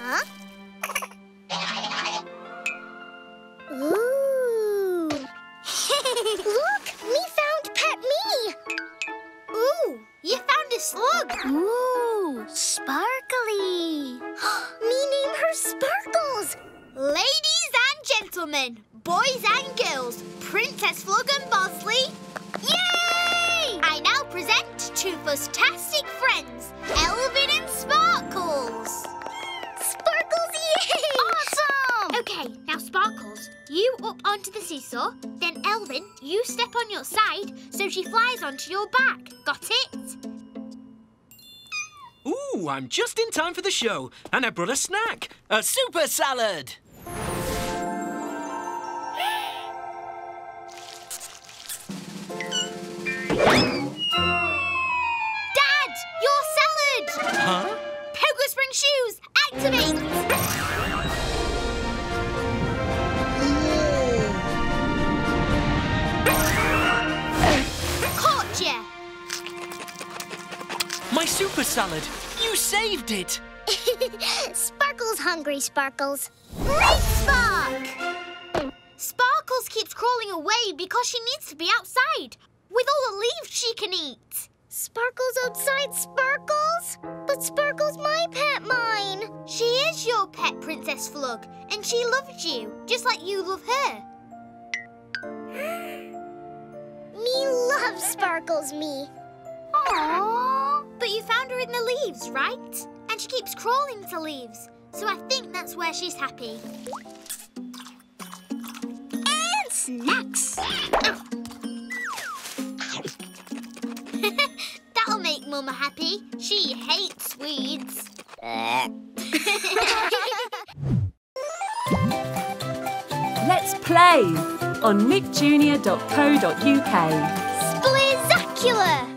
huh? Ooh. Look, me found pet me. Ooh, you found a slug. Ooh, sparkly. me name her Sparkles. Ladies and gentlemen, boys and girls, Princess Flug and Bozzly, two fantastic friends, Elvin and Sparkles. Sparkles, yay! Awesome! Okay, now Sparkles, you up onto the seesaw, then Elvin, you step on your side so she flies onto your back. Got it? Ooh, I'm just in time for the show, and I brought a snack a super salad. Shoes, activate! Caught ya! My super salad. You saved it. Sparkles hungry, Sparkles. Great Spark! Sparkles keeps crawling away because she needs to be outside with all the leaves she can eat. Sparkles outside, Sparkles? But Sparkle's my pet mine. She is your pet, Princess Flug, and she loves you, just like you love her. Me love Sparkles, me. Aww. But you found her in the leaves, right? And she keeps crawling to leaves, so I think that's where she's happy. And snacks. Make Mama happy. She hates weeds. Let's play on nickjunior.co.uk. Splizzacular.